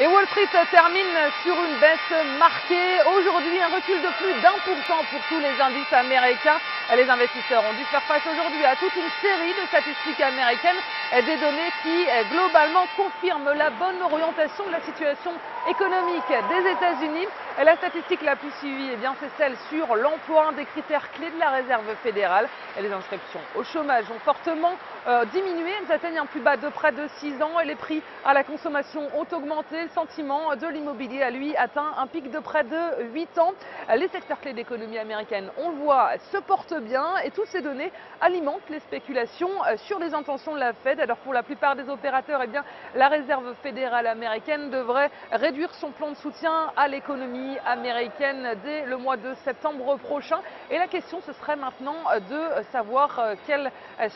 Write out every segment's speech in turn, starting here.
Et Wall Street termine sur une baisse marquée. Aujourd'hui, un recul de plus d'un pour cent pour tous les indices américains. Les investisseurs ont dû faire face aujourd'hui à toute une série de statistiques américaines, des données qui globalement confirment la bonne orientation de la situation économique des États-Unis. La statistique la plus suivie, eh c'est celle sur l'emploi, un des critères clés de la réserve fédérale. Les inscriptions au chômage ont fortement euh, diminué. Elles atteignent un plus bas de près de 6 ans et les prix à la consommation ont augmenté. Le sentiment de l'immobilier a lui atteint un pic de près de 8 ans. Les secteurs clés d'économie américaine, on le voit, se portent bien et toutes ces données alimentent les spéculations euh, sur les intentions de la Fed. Alors pour la plupart des opérateurs, eh bien, la réserve fédérale américaine devrait réduire son plan de soutien à l'économie américaine dès le mois de septembre prochain. Et la question, ce serait maintenant de savoir euh, quel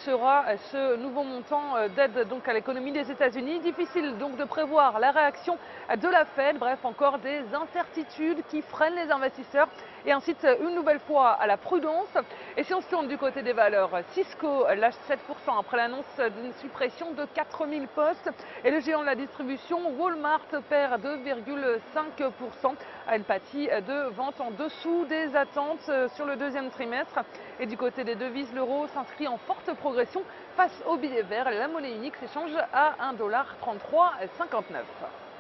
sera ce nouveau montant euh, d'aide donc à l'économie des États-Unis. Difficile donc de prévoir la réaction de la Fed. Bref, encore des incertitudes qui freinent les investisseurs et incitent une nouvelle fois à la prudence. Et si on se tourne du côté des valeurs, Cisco lâche 7% après l'annonce d'une suppression de 4000 postes. Et le géant de la distribution, Walmart, perd 2,5% à une pâtie de vente en dessous des attentes sur le deuxième trimestre. Et du côté des devises, l'euro s'inscrit en forte progression face au billet vert. La monnaie unique s'échange à 1,3359$.